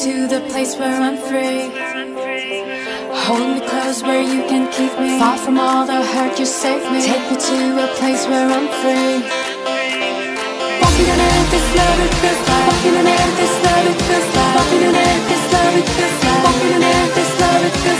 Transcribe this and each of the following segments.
to the place where I'm free. Hold me close where you can keep me. Far from all the hurt, you save me. Take me to a place where I'm free. Walking on air, this love it feels like. Walking on air, this love it feels like. Walking on air, this love it feels like. Walking on air, this love it feels like.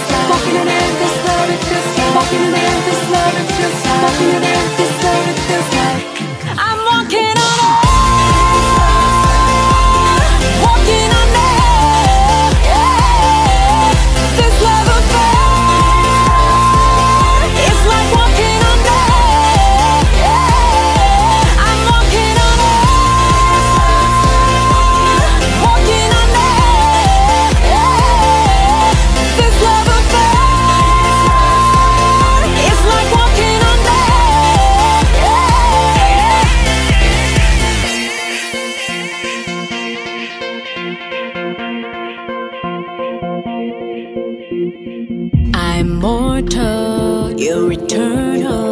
You return home.